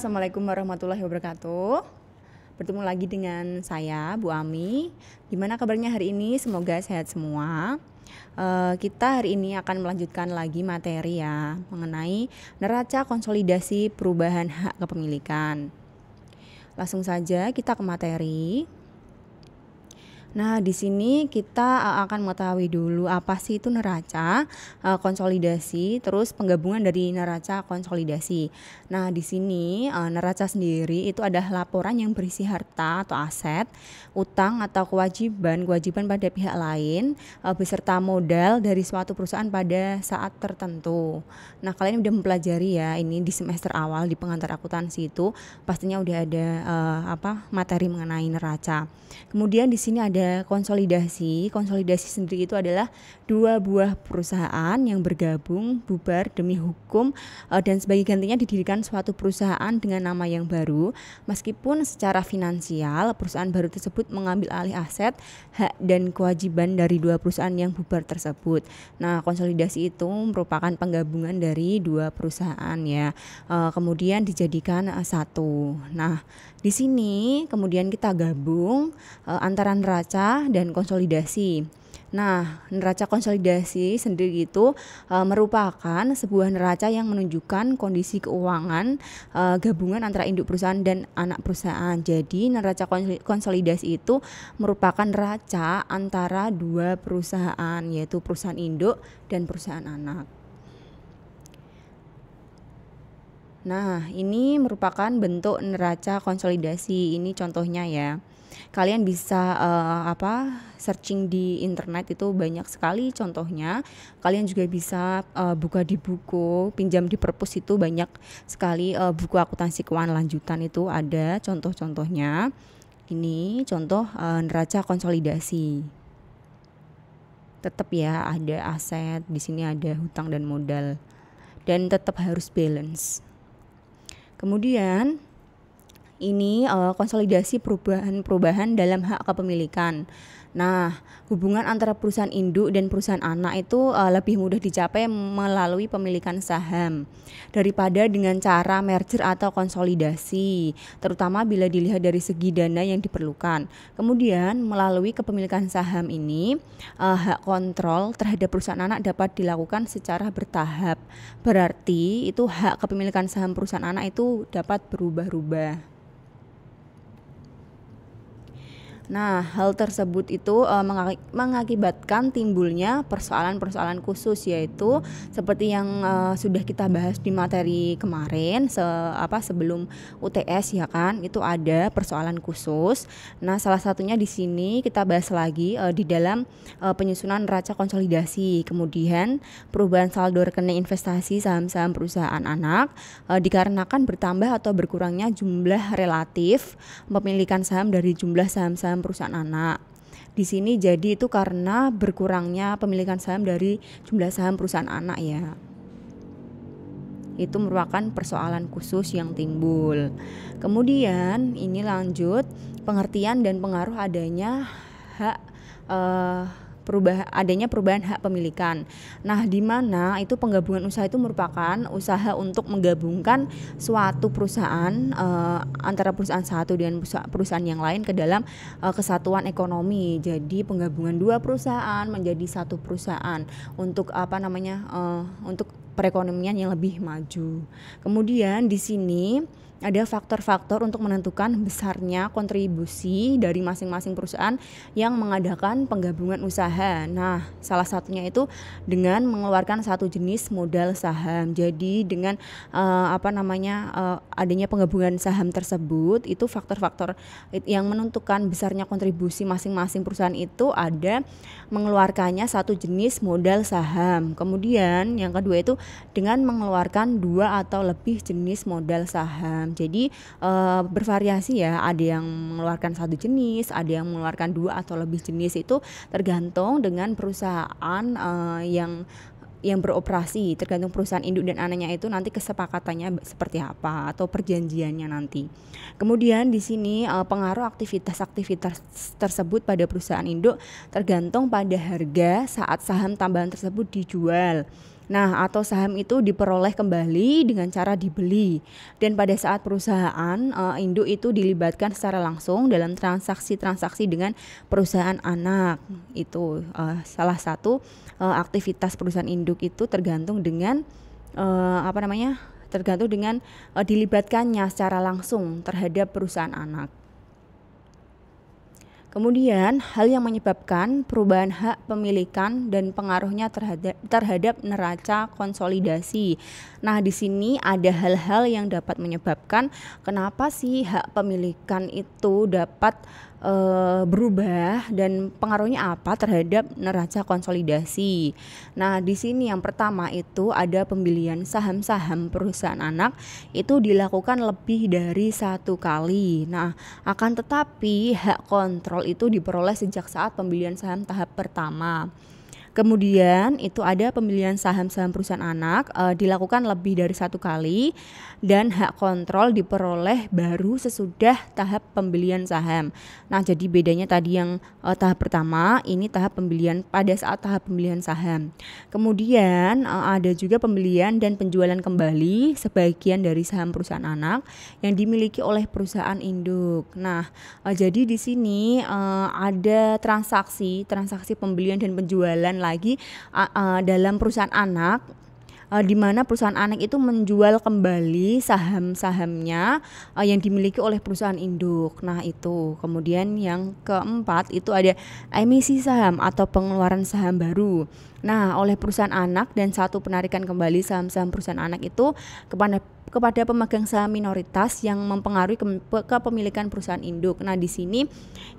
Assalamualaikum warahmatullahi wabarakatuh. Bertemu lagi dengan saya Bu Ami. Gimana kabarnya hari ini? Semoga sehat semua. Uh, kita hari ini akan melanjutkan lagi materi ya mengenai neraca konsolidasi perubahan hak kepemilikan. Langsung saja kita ke materi. Nah, di sini kita uh, akan mengetahui dulu apa sih itu neraca uh, konsolidasi, terus penggabungan dari neraca konsolidasi. Nah, di sini uh, neraca sendiri itu adalah laporan yang berisi harta atau aset, utang atau kewajiban kewajiban pada pihak lain beserta modal dari suatu perusahaan pada saat tertentu. Nah, kalian udah mempelajari ya ini di semester awal di pengantar akuntansi itu pastinya udah ada apa materi mengenai neraca. Kemudian di sini ada ada konsolidasi. Konsolidasi sendiri itu adalah dua buah perusahaan yang bergabung, bubar demi hukum uh, dan sebagai gantinya didirikan suatu perusahaan dengan nama yang baru. Meskipun secara finansial perusahaan baru tersebut mengambil alih aset, hak dan kewajiban dari dua perusahaan yang bubar tersebut. Nah, konsolidasi itu merupakan penggabungan dari dua perusahaan ya. Uh, kemudian dijadikan uh, satu. Nah, di sini kemudian kita gabung antara neraca dan konsolidasi. Nah, neraca konsolidasi sendiri itu uh, merupakan sebuah neraca yang menunjukkan kondisi keuangan uh, gabungan antara induk perusahaan dan anak perusahaan. Jadi, neraca konsolidasi itu merupakan neraca antara dua perusahaan yaitu perusahaan induk dan perusahaan anak. Nah, ini merupakan bentuk neraca konsolidasi. Ini contohnya ya. Kalian bisa uh, apa? searching di internet itu banyak sekali contohnya. Kalian juga bisa uh, buka di buku, pinjam di perpus itu banyak sekali uh, buku akuntansi keuangan lanjutan itu ada contoh-contohnya. Ini contoh uh, neraca konsolidasi. Tetap ya ada aset, di sini ada hutang dan modal. Dan tetap harus balance. Kemudian ini uh, konsolidasi perubahan-perubahan dalam hak kepemilikan. Nah, hubungan antara perusahaan induk dan perusahaan anak itu uh, lebih mudah dicapai melalui pemilikan saham daripada dengan cara merger atau konsolidasi, terutama bila dilihat dari segi dana yang diperlukan. Kemudian, melalui kepemilikan saham ini, uh, hak kontrol terhadap perusahaan anak dapat dilakukan secara bertahap. Berarti itu hak kepemilikan saham perusahaan anak itu dapat berubah-ubah. Nah, hal tersebut itu uh, mengakibatkan timbulnya persoalan-persoalan khusus yaitu seperti yang uh, sudah kita bahas di materi kemarin se apa sebelum UTS ya kan, itu ada persoalan khusus. Nah, salah satunya di sini kita bahas lagi uh, di dalam uh, penyusunan neraca konsolidasi. Kemudian perubahan saldo rekening investasi saham-saham perusahaan anak uh, dikarenakan bertambah atau berkurangnya jumlah relatif pemilikan saham dari jumlah saham-saham perusahaan anak. Di sini jadi itu karena berkurangnya pemilikan saham dari jumlah saham perusahaan anak ya. Itu merupakan persoalan khusus yang timbul. Kemudian ini lanjut pengertian dan pengaruh adanya hak uh, perubahan adanya perubahan hak pemilikan. Nah, di mana itu penggabungan usaha itu merupakan usaha untuk menggabungkan suatu perusahaan uh, antara perusahaan satu dengan perusahaan yang lain ke dalam uh, kesatuan ekonomi. Jadi penggabungan dua perusahaan menjadi satu perusahaan untuk apa namanya uh, untuk perekonomian yang lebih maju. Kemudian di sini ada faktor-faktor untuk menentukan besarnya kontribusi dari masing-masing perusahaan yang mengadakan penggabungan usaha. Nah, salah satunya itu dengan mengeluarkan satu jenis modal saham. Jadi dengan uh, apa namanya uh, adanya penggabungan saham tersebut itu faktor-faktor yang menentukan besarnya kontribusi masing-masing perusahaan itu ada mengeluarkannya satu jenis modal saham. Kemudian yang kedua itu dengan mengeluarkan dua atau lebih jenis modal saham. Jadi uh, bervariasi ya, ada yang mengeluarkan satu jenis, ada yang mengeluarkan dua atau lebih jenis itu tergantung dengan perusahaan uh, yang yang beroperasi tergantung perusahaan induk dan anaknya itu nanti kesepakatannya seperti apa atau perjanjiannya nanti. Kemudian di sini uh, pengaruh aktivitas-aktivitas tersebut pada perusahaan induk tergantung pada harga saat saham tambahan tersebut dijual. Nah, atau saham itu diperoleh kembali dengan cara dibeli. Dan pada saat perusahaan uh, induk itu dilibatkan secara langsung dalam transaksi-transaksi dengan perusahaan anak. Itu uh, salah satu uh, aktivitas perusahaan induk itu tergantung dengan uh, apa namanya? tergantung dengan uh, dilibatkannya secara langsung terhadap perusahaan anak. Kemudian, hal yang menyebabkan perubahan hak pemilikan dan pengaruhnya terhadap, terhadap neraca konsolidasi. Nah, di sini ada hal-hal yang dapat menyebabkan kenapa sih hak pemilikan itu dapat e, berubah dan pengaruhnya apa terhadap neraca konsolidasi. Nah, di sini yang pertama itu ada pembelian saham-saham perusahaan anak itu dilakukan lebih dari satu kali. Nah, akan tetapi hak kontrol itu diperoleh sejak saat pembelian saham tahap pertama. Kemudian itu ada pembelian saham-saham perusahaan anak e, dilakukan lebih dari satu kali dan hak kontrol diperoleh baru sesudah tahap pembelian saham. Nah, jadi bedanya tadi yang e, tahap pertama ini tahap pembelian pada saat tahap pembelian saham. Kemudian e, ada juga pembelian dan penjualan kembali sebagian dari saham perusahaan anak yang dimiliki oleh perusahaan induk. Nah, e, jadi di sini e, ada transaksi transaksi pembelian dan penjualan lagi uh, uh, dalam perusahaan anak uh, di mana perusahaan anak itu menjual kembali saham-sahamnya uh, yang dimiliki oleh perusahaan induk. Nah, itu. Kemudian yang keempat itu ada emisi saham atau pengeluaran saham baru. Nah, oleh perusahaan anak dan satu penarikan kembali saham-saham perusahaan anak itu kepada kepada pemegang saham minoritas yang mempengaruhi ke, kepemilikan perusahaan induk. Nah, di sini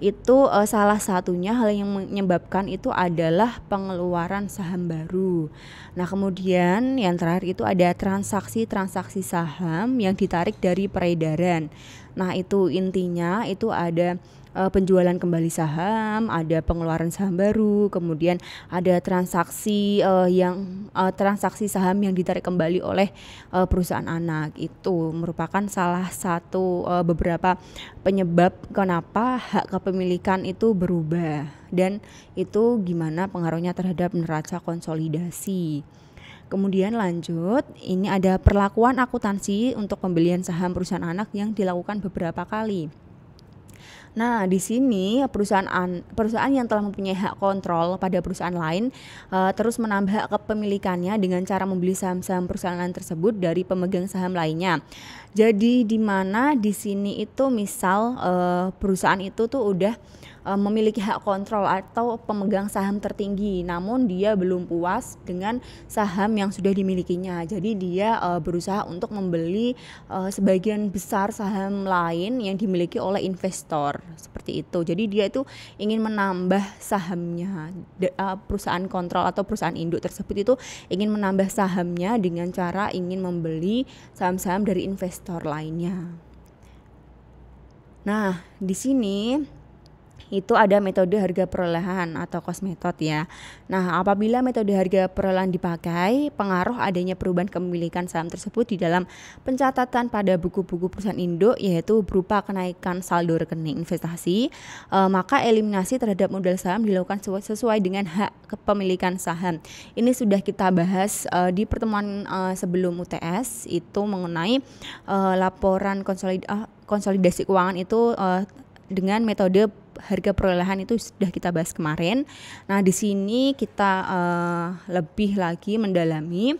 itu uh, salah satunya hal yang menyebabkan itu adalah pengeluaran saham baru. Nah, kemudian yang terakhir itu ada transaksi-transaksi saham yang ditarik dari peredaran. Nah, itu intinya itu ada uh, penjualan kembali saham, ada pengeluaran saham baru, kemudian ada transaksi uh, yang uh, transaksi saham yang ditarik kembali oleh uh, perusahaan anak. Itu merupakan salah satu uh, beberapa penyebab kenapa hak kepemilikan itu berubah dan itu gimana pengaruhnya terhadap neraca konsolidasi. Kemudian lanjut, ini ada perlakuan akuntansi untuk pembelian saham perusahaan anak yang dilakukan beberapa kali. Nah, di sini perusahaan perusahaan yang telah mempunyai hak kontrol pada perusahaan lain uh, terus menambah kepemilikannya dengan cara membeli saham-saham perusahaan tersebut dari pemegang saham lainnya. Jadi di mana di sini itu misal uh, perusahaan itu tuh udah uh, memiliki hak kontrol atau pemegang saham tertinggi, namun dia belum puas dengan saham yang sudah dimilikinya. Jadi dia uh, berusaha untuk membeli uh, sebagian besar saham lain yang dimiliki oleh investor seperti itu. Jadi dia itu ingin menambah sahamnya De, uh, perusahaan kontrol atau perusahaan induk tersebut itu ingin menambah sahamnya dengan cara ingin membeli saham-saham dari investor lainnya. Nah, di sini itu ada metode harga perolehan atau cost method ya. Nah, apabila metode harga perolehan dipakai, pengaruh adanya perubahan kepemilikan saham tersebut di dalam pencatatan pada buku-buku perusahaan induk yaitu berupa kenaikan saldo rekening investasi, e, maka eliminasi terhadap modal saham dilakukan sesuai dengan hak kepemilikan saham. Ini sudah kita bahas e, di pertemuan e, sebelum UTS itu mengenai e, laporan konsolid, konsolidasi keuangan itu dengan metode harga perolehan itu sudah kita bahas kemarin. Nah, di sini kita uh, lebih lagi mendalami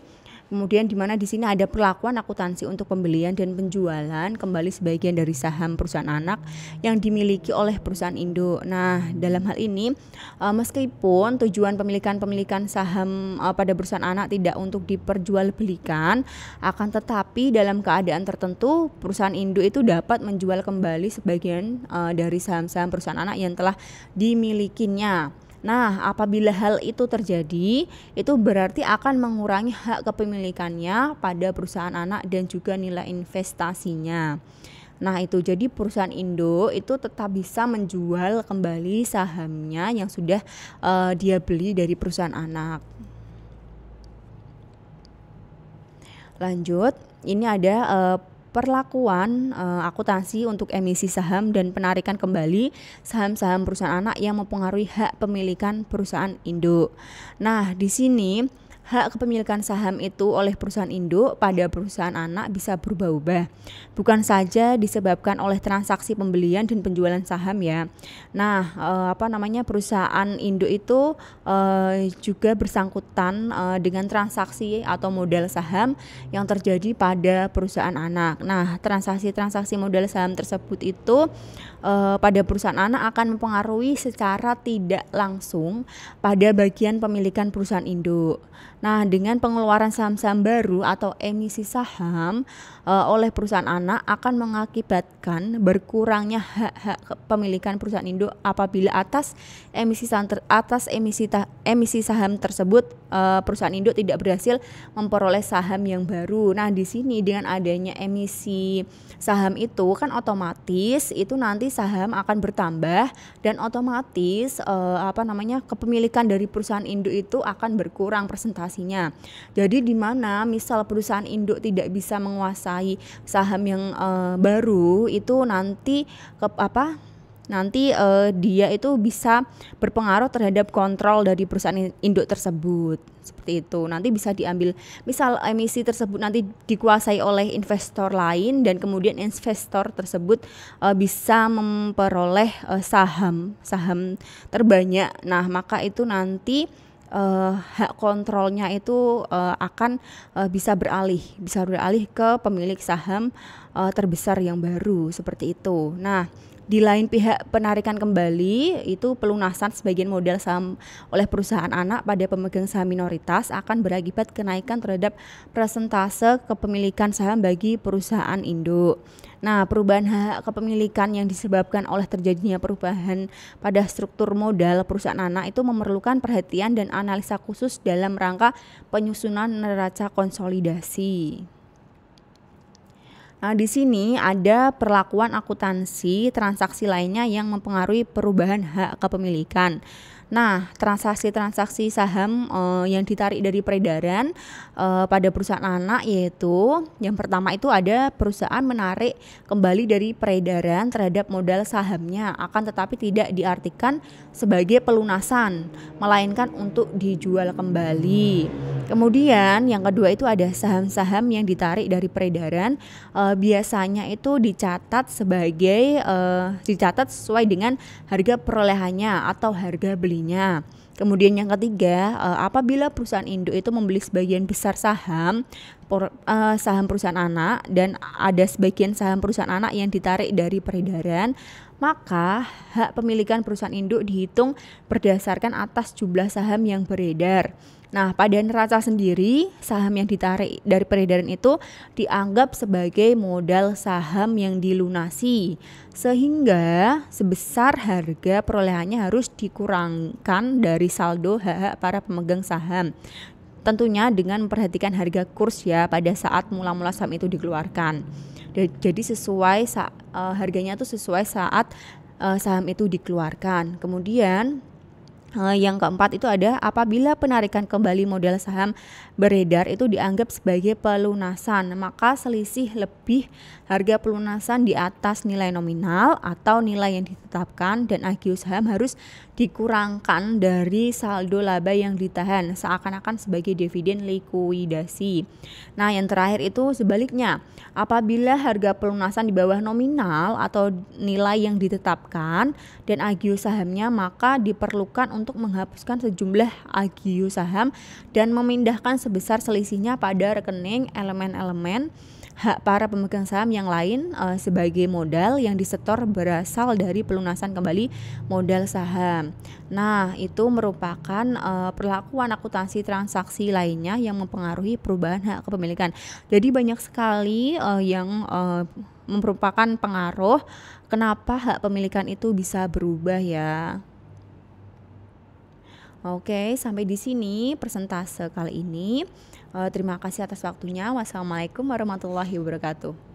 Kemudian di mana di sini ada perlakuan akuntansi untuk pembelian dan penjualan kembali sebagian dari saham perusahaan anak yang dimiliki oleh perusahaan induk. Nah, dalam hal ini uh, meskipun tujuan pemilikan-pemilikan saham uh, pada perusahaan anak tidak untuk diperjualbelikan, akan tetapi dalam keadaan tertentu perusahaan induk itu dapat menjual kembali sebagian uh, dari saham-saham perusahaan anak yang telah dimilikinya. Nah, apabila hal itu terjadi, itu berarti akan mengurangi hak kepemilikannya pada perusahaan anak dan juga nilai investasinya. Nah, itu jadi perusahaan Indo itu tetap bisa menjual kembali sahamnya yang sudah uh, dia beli dari perusahaan anak. Lanjut, ini ada uh, perlakuan uh, akuntansi untuk emisi saham dan penarikan kembali saham-saham perusahaan anak yang mempengaruhi hak pemilikan perusahaan induk. Nah, di sini hak kepemilikan saham itu oleh perusahaan induk pada perusahaan anak bisa berubah-ubah. Bukan saja disebabkan oleh transaksi pembelian dan penjualan saham ya. Nah, eh, apa namanya perusahaan induk itu eh, juga bersangkutan eh, dengan transaksi atau modal saham yang terjadi pada perusahaan anak. Nah, transaksi-transaksi modal saham tersebut itu uh, pada perusahaan anak akan mempengaruhi secara tidak langsung pada bagian pemilikan perusahaan induk. Nah, dengan pengeluaran saham-saham baru atau emisi saham uh, oleh perusahaan anak akan mengakibatkan berkurangnya hak-hak kepemilikan perusahaan induk apabila atas emisi saham ter, atas emisi emisi saham tersebut uh, perusahaan induk tidak berhasil memperoleh saham yang baru. Nah, di sini dengan adanya emisi saham itu kan otomatis itu nanti saham akan bertambah dan otomatis uh, apa namanya kepemilikan dari perusahaan induk itu akan berkurang presentasinya. Jadi di mana misal perusahaan induk tidak bisa menguasai saham yang uh, baru itu nanti ke apa nanti uh, dia itu bisa berpengaruh terhadap kontrol dari perusahaan induk tersebut. Seperti itu. Nanti bisa diambil misal emisi tersebut nanti dikuasai oleh investor lain dan kemudian investor tersebut uh, bisa memperoleh uh, saham saham terbanyak. Nah maka itu nanti uh, hak kontrolnya itu uh, akan uh, bisa beralih bisa beralih ke pemilik saham uh, terbesar yang baru. Seperti itu. Nah di lain pihak penarikan kembali itu pelunasan sebagian modal saham oleh perusahaan anak pada pemegang saham minoritas akan berakibat kenaikan terhadap persentase kepemilikan saham bagi perusahaan induk. Nah, perubahan hak kepemilikan yang disebabkan oleh terjadinya perubahan pada struktur modal perusahaan anak itu memerlukan perhatian dan analisa khusus dalam rangka penyusunan neraca konsolidasi. Nah, di sini ada perlakuan akuntansi transaksi lainnya yang mempengaruhi perubahan hak kepemilikan. Nah, transaksi-transaksi saham uh, yang ditarik dari peredaran uh, pada perusahaan anak yaitu yang pertama itu ada perusahaan menarik kembali dari peredaran terhadap modal sahamnya akan tetapi tidak diartikan sebagai pelunasan melainkan untuk dijual kembali. Kemudian yang kedua itu ada saham-saham yang ditarik dari peredaran uh, biasanya itu dicatat sebagai uh, dicatat sesuai dengan harga perolehannya atau harga beli membelinya. Kemudian yang ketiga, uh, apabila perusahaan induk itu membeli sebagian besar saham saham perusahaan anak dan ada sebagian saham perusahaan anak yang ditarik dari peredaran, maka hak pemilikan perusahaan induk dihitung berdasarkan atas jumlah saham yang beredar. Nah, pada neraca sendiri, saham yang ditarik dari peredaran itu dianggap sebagai modal saham yang dilunasi, sehingga sebesar harga perolehannya harus dikurangkan dari saldo hak-hak para pemegang saham. Tentunya dengan memperhatikan harga kurs ya pada saat mula-mula saham itu dikeluarkan. Jadi sesuai uh, harganya itu sesuai saat uh, saham itu dikeluarkan. Kemudian Uh, yang keempat itu ada apabila penarikan kembali modal saham beredar itu dianggap sebagai pelunasan, maka selisih lebih harga pelunasan di atas nilai nominal atau nilai yang ditetapkan dan agio saham harus dikurangkan dari saldo laba yang ditahan seakan-akan sebagai dividen likuidasi. Nah, yang terakhir itu sebaliknya, apabila harga pelunasan di bawah nominal atau nilai yang ditetapkan dan agio sahamnya maka diperlukan untuk menghapuskan sejumlah agio saham dan memindahkan sebesar selisihnya pada rekening elemen-elemen hak para pemegang saham yang lain uh, sebagai modal yang disetor berasal dari pelunasan kembali modal saham. Nah, itu merupakan uh, perlakuan akuntansi transaksi lainnya yang mempengaruhi perubahan hak kepemilikan. Jadi banyak sekali uh, yang uh, merupakan pengaruh kenapa hak pemilikan itu bisa berubah ya. Oke, sampai di sini persentase kali ini. Uh, terima kasih atas waktunya. Wassalamualaikum warahmatullahi wabarakatuh.